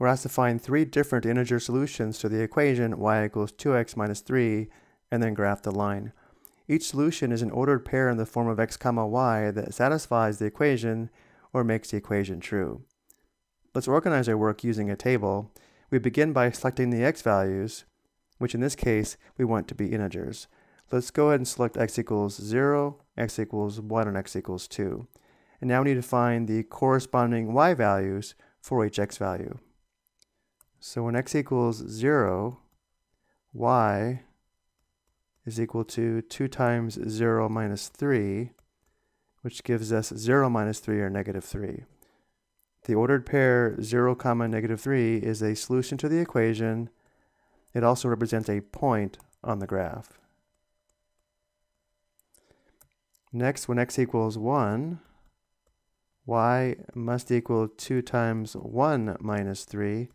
we're asked to find three different integer solutions to the equation y equals 2x minus 3 and then graph the line. Each solution is an ordered pair in the form of x comma y that satisfies the equation or makes the equation true. Let's organize our work using a table. We begin by selecting the x values, which in this case we want to be integers. Let's go ahead and select x equals 0, x equals 1, and x equals 2. And now we need to find the corresponding y values for each x value. So when x equals 0, y is equal to 2 times 0 minus 3, which gives us 0 minus 3 or negative 3. The ordered pair 0 comma negative 3 is a solution to the equation. It also represents a point on the graph. Next, when x equals 1, y must equal 2 times 1 minus 3,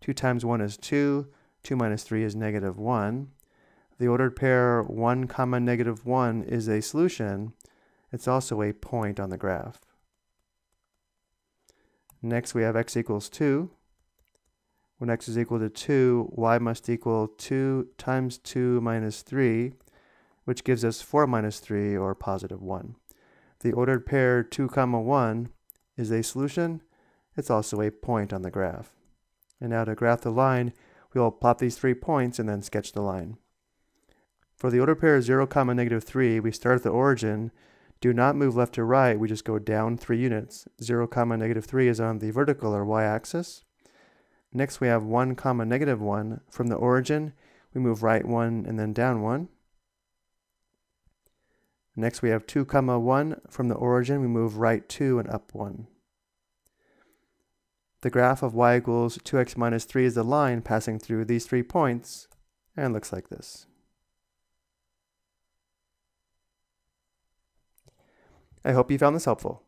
2 times 1 is 2. 2 minus 3 is negative 1. The ordered pair 1 comma negative 1 is a solution. It's also a point on the graph. Next we have x equals 2. When x is equal to 2, y must equal 2 times 2 minus 3, which gives us 4 minus 3, or positive 1. The ordered pair 2 comma 1 is a solution. It's also a point on the graph. And now to graph the line, we will plot these three points and then sketch the line. For the order pair 0, comma negative 3, we start at the origin. Do not move left to right, we just go down 3 units. 0, comma negative 3 is on the vertical or y-axis. Next we have 1, comma negative 1. From the origin, we move right 1 and then down 1. Next we have 2, comma 1. From the origin, we move right 2 and up 1. The graph of y equals 2x minus 3 is the line passing through these three points and looks like this. I hope you found this helpful.